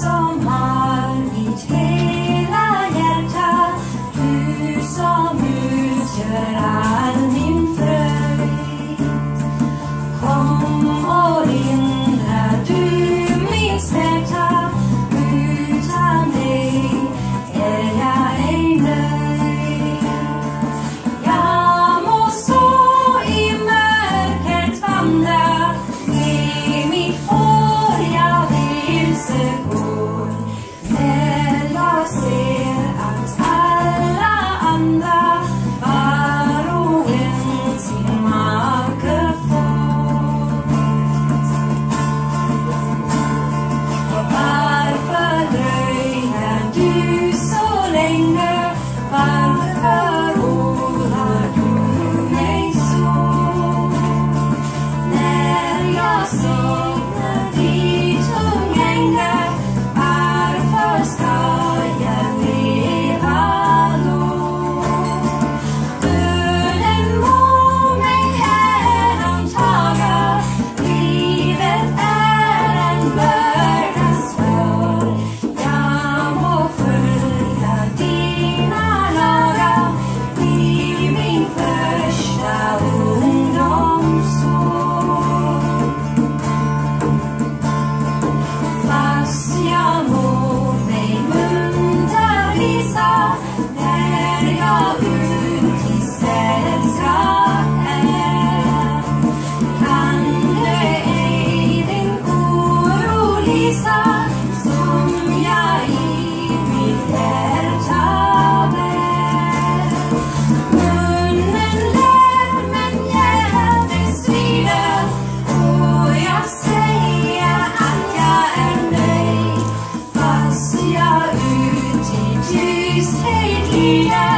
som har mitt hela hjärta. Du som utgör all min fröjd. Kom och lindra du min smärta. Utan dig är jag ej nöjd. Jag må så i mörkret vandra. Maria.